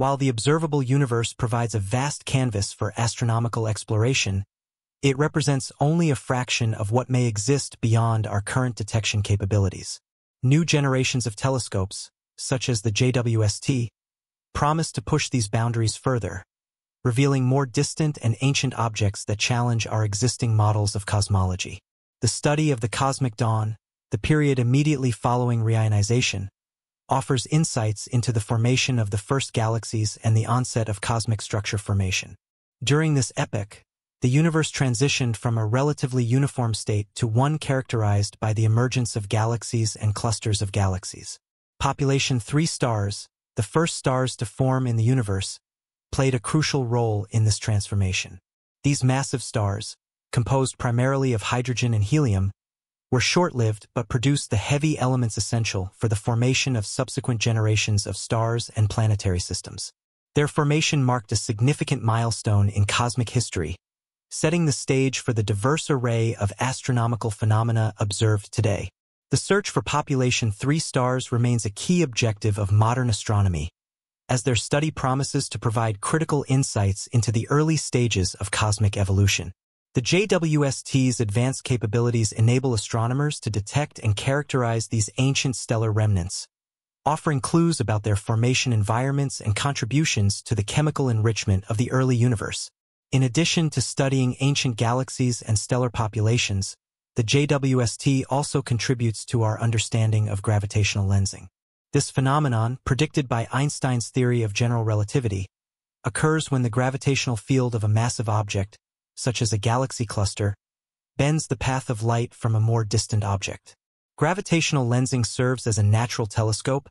While the observable universe provides a vast canvas for astronomical exploration, it represents only a fraction of what may exist beyond our current detection capabilities. New generations of telescopes, such as the JWST, promise to push these boundaries further, revealing more distant and ancient objects that challenge our existing models of cosmology. The study of the cosmic dawn, the period immediately following reionization, offers insights into the formation of the first galaxies and the onset of cosmic structure formation. During this epoch, the universe transitioned from a relatively uniform state to one characterized by the emergence of galaxies and clusters of galaxies. Population 3 stars, the first stars to form in the universe, played a crucial role in this transformation. These massive stars, composed primarily of hydrogen and helium, were short-lived but produced the heavy elements essential for the formation of subsequent generations of stars and planetary systems. Their formation marked a significant milestone in cosmic history, setting the stage for the diverse array of astronomical phenomena observed today. The search for population 3 stars remains a key objective of modern astronomy, as their study promises to provide critical insights into the early stages of cosmic evolution. The JWST's advanced capabilities enable astronomers to detect and characterize these ancient stellar remnants, offering clues about their formation environments and contributions to the chemical enrichment of the early universe. In addition to studying ancient galaxies and stellar populations, the JWST also contributes to our understanding of gravitational lensing. This phenomenon, predicted by Einstein's theory of general relativity, occurs when the gravitational field of a massive object such as a galaxy cluster, bends the path of light from a more distant object. Gravitational lensing serves as a natural telescope,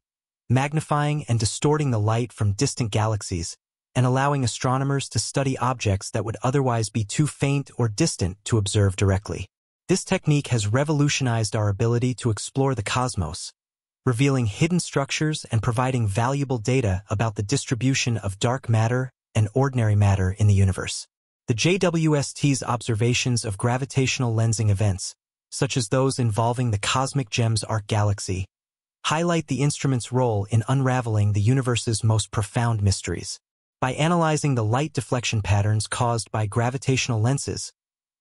magnifying and distorting the light from distant galaxies and allowing astronomers to study objects that would otherwise be too faint or distant to observe directly. This technique has revolutionized our ability to explore the cosmos, revealing hidden structures and providing valuable data about the distribution of dark matter and ordinary matter in the universe. The JWST's observations of gravitational lensing events, such as those involving the Cosmic Gems Arc Galaxy, highlight the instrument's role in unraveling the universe's most profound mysteries. By analyzing the light deflection patterns caused by gravitational lenses,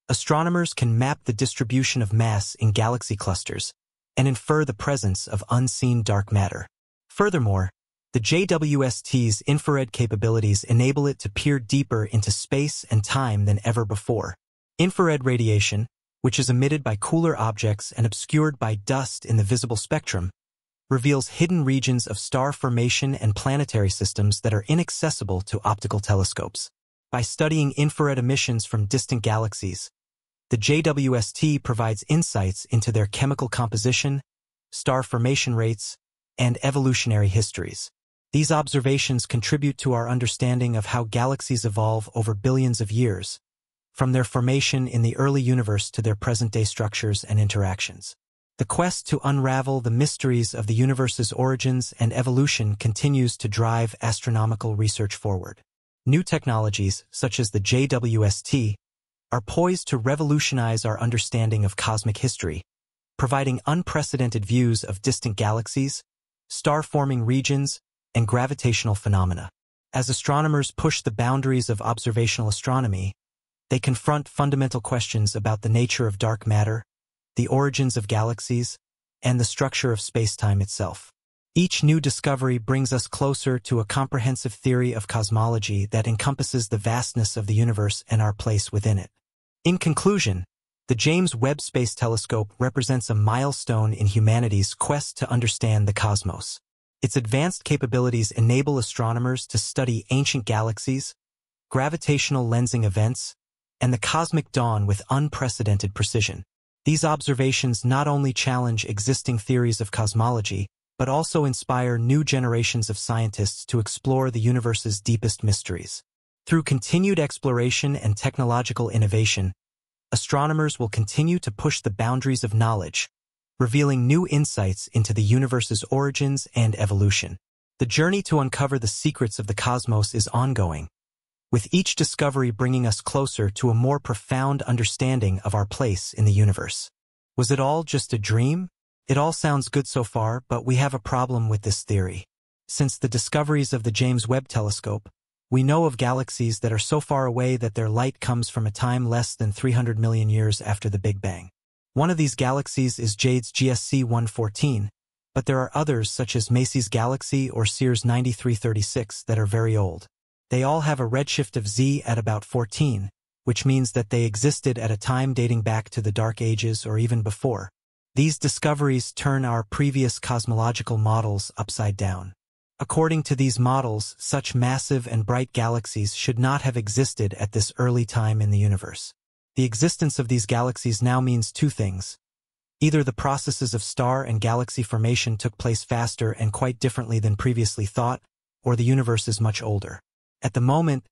astronomers can map the distribution of mass in galaxy clusters and infer the presence of unseen dark matter. Furthermore, the JWST's infrared capabilities enable it to peer deeper into space and time than ever before. Infrared radiation, which is emitted by cooler objects and obscured by dust in the visible spectrum, reveals hidden regions of star formation and planetary systems that are inaccessible to optical telescopes. By studying infrared emissions from distant galaxies, the JWST provides insights into their chemical composition, star formation rates, and evolutionary histories. These observations contribute to our understanding of how galaxies evolve over billions of years, from their formation in the early universe to their present-day structures and interactions. The quest to unravel the mysteries of the universe's origins and evolution continues to drive astronomical research forward. New technologies, such as the JWST, are poised to revolutionize our understanding of cosmic history, providing unprecedented views of distant galaxies, star-forming regions, and gravitational phenomena. As astronomers push the boundaries of observational astronomy, they confront fundamental questions about the nature of dark matter, the origins of galaxies, and the structure of spacetime itself. Each new discovery brings us closer to a comprehensive theory of cosmology that encompasses the vastness of the universe and our place within it. In conclusion, the James Webb Space Telescope represents a milestone in humanity's quest to understand the cosmos. Its advanced capabilities enable astronomers to study ancient galaxies, gravitational lensing events, and the cosmic dawn with unprecedented precision. These observations not only challenge existing theories of cosmology, but also inspire new generations of scientists to explore the universe's deepest mysteries. Through continued exploration and technological innovation, astronomers will continue to push the boundaries of knowledge, revealing new insights into the universe's origins and evolution. The journey to uncover the secrets of the cosmos is ongoing, with each discovery bringing us closer to a more profound understanding of our place in the universe. Was it all just a dream? It all sounds good so far, but we have a problem with this theory. Since the discoveries of the James Webb Telescope, we know of galaxies that are so far away that their light comes from a time less than 300 million years after the Big Bang. One of these galaxies is JADES GSC 114, but there are others such as Maisie's Galaxy or CEERS 9336 that are very old. They all have a redshift of Z at about 14, which means that they existed at a time dating back to the Dark Ages or even before. These discoveries turn our previous cosmological models upside down. According to these models, such massive and bright galaxies should not have existed at this early time in the universe. The existence of these galaxies now means two things. Either the processes of star and galaxy formation took place faster and quite differently than previously thought, or the universe is much older. At the moment,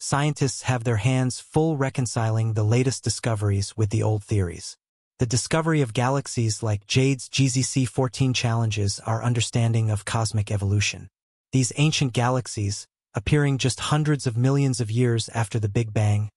scientists have their hands full reconciling the latest discoveries with the old theories. The discovery of galaxies like JADES GZC-14 challenges our understanding of cosmic evolution. These ancient galaxies, appearing just hundreds of millions of years after the Big Bang,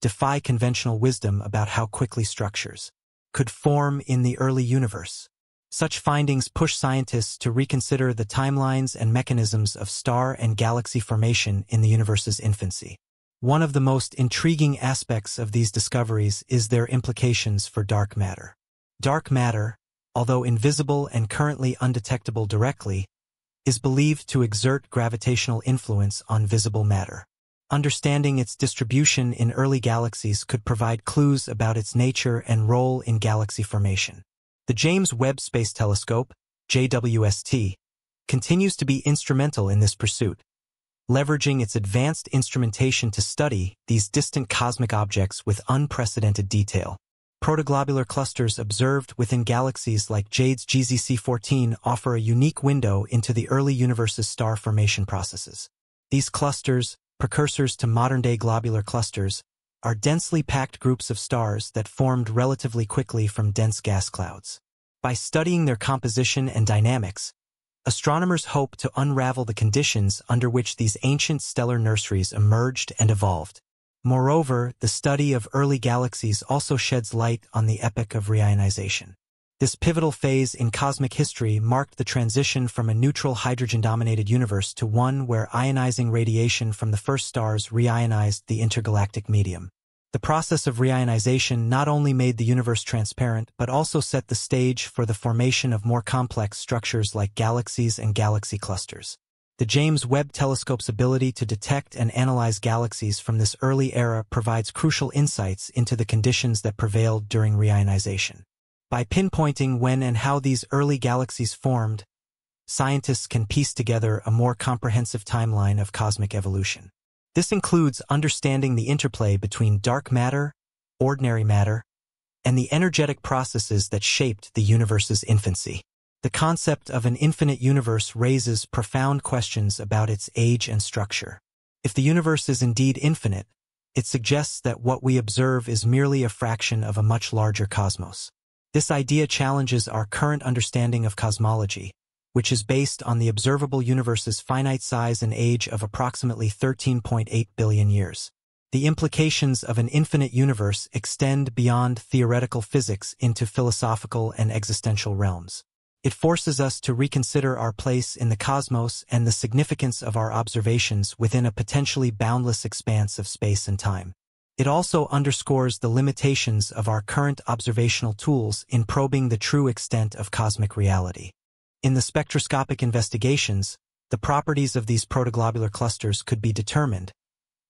defy conventional wisdom about how quickly structures could form in the early universe. Such findings push scientists to reconsider the timelines and mechanisms of star and galaxy formation in the universe's infancy. One of the most intriguing aspects of these discoveries is their implications for dark matter. Dark matter, although invisible and currently undetectable directly, is believed to exert gravitational influence on visible matter. Understanding its distribution in early galaxies could provide clues about its nature and role in galaxy formation. The James Webb Space Telescope, JWST, continues to be instrumental in this pursuit, leveraging its advanced instrumentation to study these distant cosmic objects with unprecedented detail. Protoglobular clusters observed within galaxies like JADES GZC-14 offer a unique window into the early universe's star formation processes. These clusters, precursors to modern-day globular clusters, are densely packed groups of stars that formed relatively quickly from dense gas clouds. By studying their composition and dynamics, Astronomers hope to unravel the conditions under which these ancient stellar nurseries emerged and evolved. Moreover, the study of early galaxies also sheds light on the epoch of reionization. This pivotal phase in cosmic history marked the transition from a neutral hydrogen-dominated universe to one where ionizing radiation from the first stars reionized the intergalactic medium. The process of reionization not only made the universe transparent, but also set the stage for the formation of more complex structures like galaxies and galaxy clusters. The James Webb Telescope's ability to detect and analyze galaxies from this early era provides crucial insights into the conditions that prevailed during reionization. By pinpointing when and how these early galaxies formed, scientists can piece together a more comprehensive timeline of cosmic evolution. This includes understanding the interplay between dark matter, ordinary matter, and the energetic processes that shaped the universe's infancy. The concept of an infinite universe raises profound questions about its age and structure. If the universe is indeed infinite, it suggests that what we observe is merely a fraction of a much larger cosmos. This idea challenges our current understanding of cosmology, which is based on the observable universe's finite size and age of approximately 13.8 billion years. The implications of an infinite universe extend beyond theoretical physics into philosophical and existential realms. It forces us to reconsider our place in the cosmos and the significance of our observations within a potentially boundless expanse of space and time. It also underscores the limitations of our current observational tools in probing the true extent of cosmic reality. In the spectroscopic investigations, the properties of these protoglobular clusters could be determined,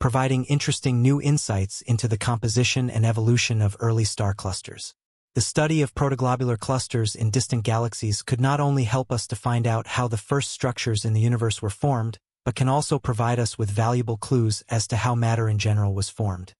providing interesting new insights into the composition and evolution of early star clusters. The study of protoglobular clusters in distant galaxies could not only help us to find out how the first structures in the universe were formed, but can also provide us with valuable clues as to how matter in general was formed.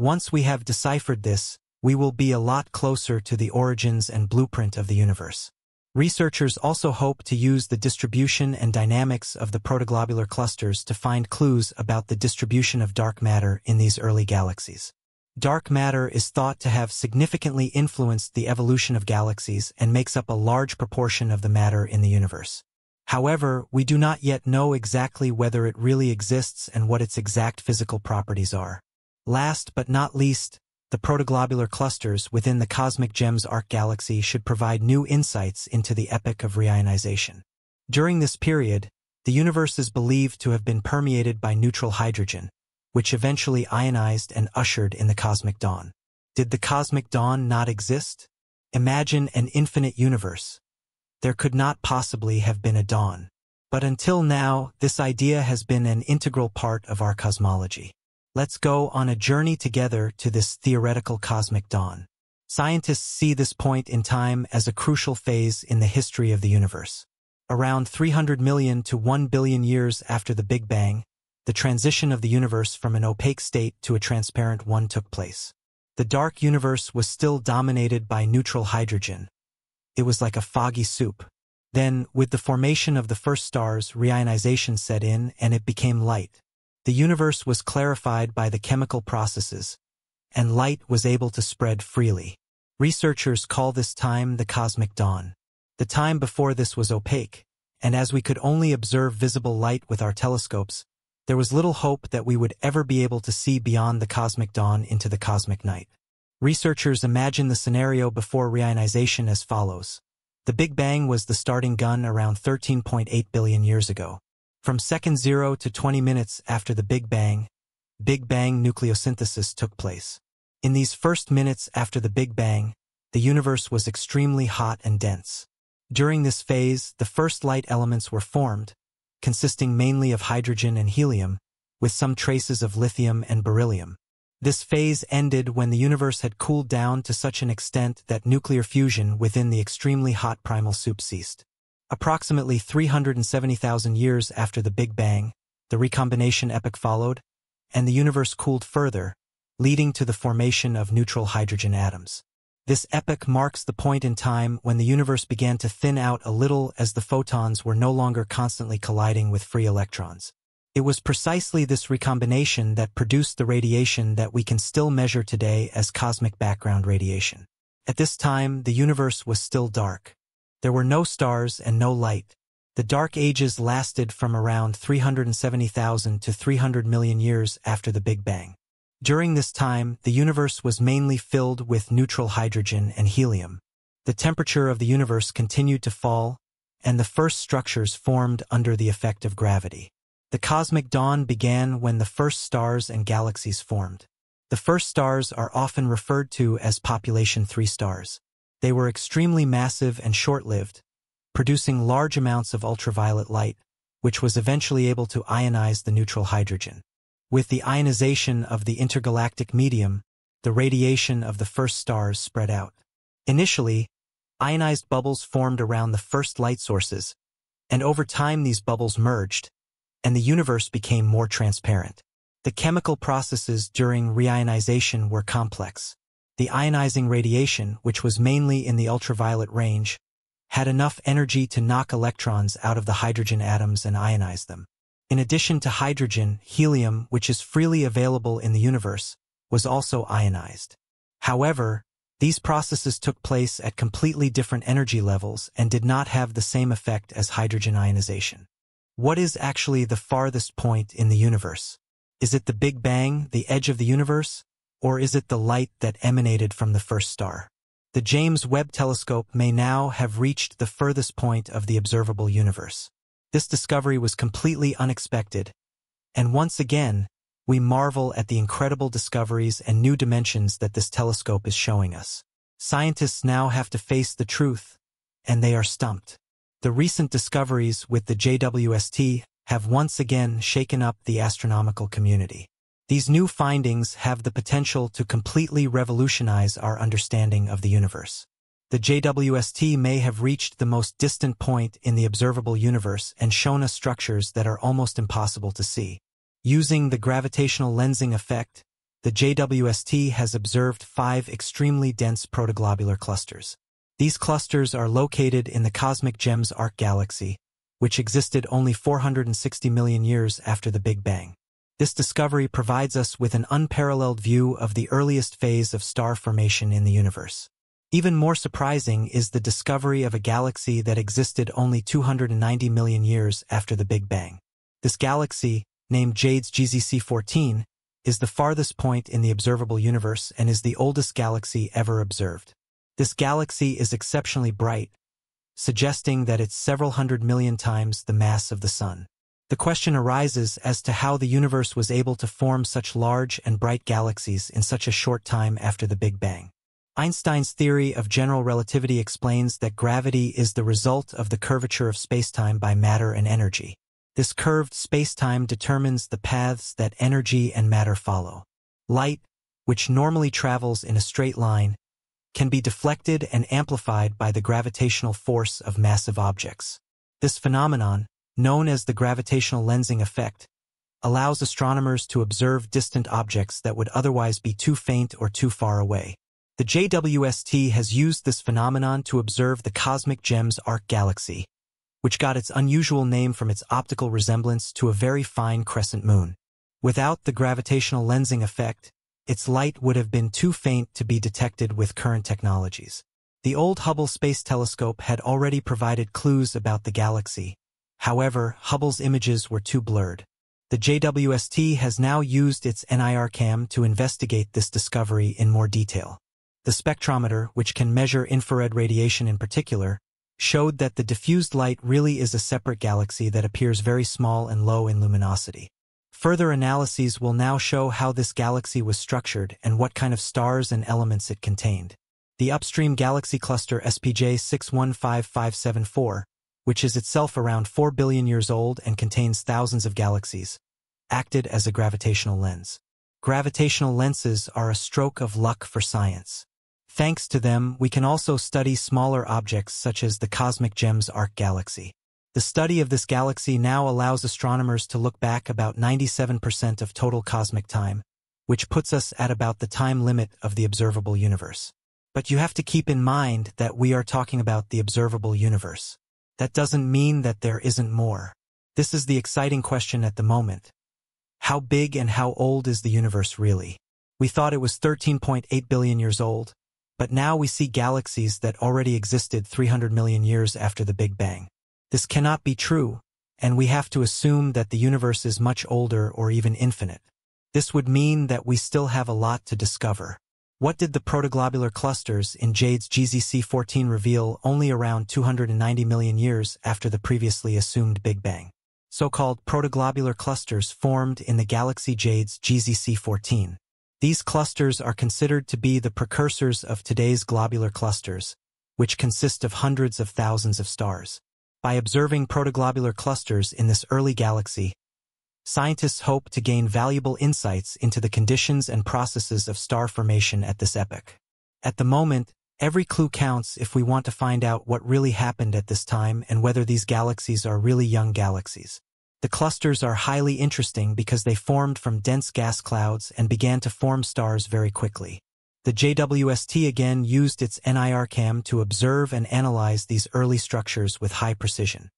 Once we have deciphered this, we will be a lot closer to the origins and blueprint of the universe. Researchers also hope to use the distribution and dynamics of the protoglobular clusters to find clues about the distribution of dark matter in these early galaxies. Dark matter is thought to have significantly influenced the evolution of galaxies and makes up a large proportion of the matter in the universe. However, we do not yet know exactly whether it really exists and what its exact physical properties are. Last but not least, the protoglobular clusters within the Cosmic Gems Arc galaxy should provide new insights into the epoch of reionization. During this period, the universe is believed to have been permeated by neutral hydrogen, which eventually ionized and ushered in the cosmic dawn. Did the cosmic dawn not exist? Imagine an infinite universe. There could not possibly have been a dawn. But until now, this idea has been an integral part of our cosmology. Let's go on a journey together to this theoretical cosmic dawn. Scientists see this point in time as a crucial phase in the history of the universe. Around 300 million to 1 billion years after the Big Bang, the transition of the universe from an opaque state to a transparent one took place. The dark universe was still dominated by neutral hydrogen. It was like a foggy soup, then, with the formation of the first stars, reionization set in and it became light. The universe was clarified by the chemical processes, and light was able to spread freely. Researchers call this time the cosmic dawn. The time before this was opaque, and as we could only observe visible light with our telescopes, there was little hope that we would ever be able to see beyond the cosmic dawn into the cosmic night. Researchers imagine the scenario before reionization as follows. The Big Bang was the starting gun around 13.8 billion years ago. From second zero to 20 minutes after the Big Bang, Big Bang nucleosynthesis took place. In these first minutes after the Big Bang, the universe was extremely hot and dense. During this phase, the first light elements were formed, consisting mainly of hydrogen and helium, with some traces of lithium and beryllium. This phase ended when the universe had cooled down to such an extent that nuclear fusion within the extremely hot primal soup ceased. Approximately 370,000 years after the Big Bang, the recombination epoch followed, and the universe cooled further, leading to the formation of neutral hydrogen atoms. This epoch marks the point in time when the universe began to thin out a little as the photons were no longer constantly colliding with free electrons. It was precisely this recombination that produced the radiation that we can still measure today as cosmic background radiation. At this time, the universe was still dark. There were no stars and no light. The Dark Ages lasted from around 370,000 to 300 million years after the Big Bang. During this time, the universe was mainly filled with neutral hydrogen and helium. The temperature of the universe continued to fall, and the first structures formed under the effect of gravity. The cosmic dawn began when the first stars and galaxies formed. The first stars are often referred to as population 3 stars. They were extremely massive and short-lived, producing large amounts of ultraviolet light, which was eventually able to ionize the neutral hydrogen. With the ionization of the intergalactic medium, the radiation of the first stars spread out. Initially, ionized bubbles formed around the first light sources, and over time these bubbles merged, and the universe became more transparent. The chemical processes during reionization were complex. The ionizing radiation, which was mainly in the ultraviolet range, had enough energy to knock electrons out of the hydrogen atoms and ionize them. In addition to hydrogen, helium, which is freely available in the universe, was also ionized. However, these processes took place at completely different energy levels and did not have the same effect as hydrogen ionization. What is actually the farthest point in the universe? Is it the Big Bang, the edge of the universe? Or is it the light that emanated from the first star? The James Webb Telescope may now have reached the furthest point of the observable universe. This discovery was completely unexpected, and once again, we marvel at the incredible discoveries and new dimensions that this telescope is showing us. Scientists now have to face the truth, and they are stumped. The recent discoveries with the JWST have once again shaken up the astronomical community. These new findings have the potential to completely revolutionize our understanding of the universe. The JWST may have reached the most distant point in the observable universe and shown us structures that are almost impossible to see. Using the gravitational lensing effect, the JWST has observed five extremely dense protoglobular clusters. These clusters are located in the cosmic GEMS Arc galaxy, which existed only 460 million years after the Big Bang. This discovery provides us with an unparalleled view of the earliest phase of star formation in the universe. Even more surprising is the discovery of a galaxy that existed only 290 million years after the Big Bang. This galaxy, named JADES GZC14, is the farthest point in the observable universe and is the oldest galaxy ever observed. This galaxy is exceptionally bright, suggesting that it's several hundred million times the mass of the Sun. The question arises as to how the universe was able to form such large and bright galaxies in such a short time after the Big Bang. Einstein's theory of general relativity explains that gravity is the result of the curvature of spacetime by matter and energy. This curved spacetime determines the paths that energy and matter follow. Light, which normally travels in a straight line, can be deflected and amplified by the gravitational force of massive objects. This phenomenon, known as the gravitational lensing effect, allows astronomers to observe distant objects that would otherwise be too faint or too far away. The JWST has used this phenomenon to observe the cosmic GEMS arc galaxy, which got its unusual name from its optical resemblance to a very fine crescent moon. Without the gravitational lensing effect, its light would have been too faint to be detected with current technologies. The old Hubble Space Telescope had already provided clues about the galaxy, However, Hubble's images were too blurred. The JWST has now used its NIRCam to investigate this discovery in more detail. The spectrometer, which can measure infrared radiation in particular, showed that the diffused light really is a separate galaxy that appears very small and low in luminosity. Further analyses will now show how this galaxy was structured and what kind of stars and elements it contained. The upstream galaxy cluster SPJ 615574 which is itself around 4 billion years old and contains thousands of galaxies, acted as a gravitational lens. Gravitational lenses are a stroke of luck for science. Thanks to them, we can also study smaller objects such as the cosmic GEMS arc galaxy. The study of this galaxy now allows astronomers to look back about 97% of total cosmic time, which puts us at about the time limit of the observable universe. But you have to keep in mind that we are talking about the observable universe. That doesn't mean that there isn't more. This is the exciting question at the moment. How big and how old is the universe really? We thought it was 13.8 billion years old, but now we see galaxies that already existed 300 million years after the Big Bang. This cannot be true, and we have to assume that the universe is much older or even infinite. This would mean that we still have a lot to discover. What did the protoglobular clusters in JADES GZC-14 reveal only around 290 million years after the previously assumed Big Bang? So-called protoglobular clusters formed in the galaxy JADES GZC-14. These clusters are considered to be the precursors of today's globular clusters, which consist of hundreds of thousands of stars. By observing protoglobular clusters in this early galaxy, scientists hope to gain valuable insights into the conditions and processes of star formation at this epoch. At the moment, every clue counts if we want to find out what really happened at this time and whether these galaxies are really young galaxies. The clusters are highly interesting because they formed from dense gas clouds and began to form stars very quickly. The JWST again used its NIRCam to observe and analyze these early structures with high precision.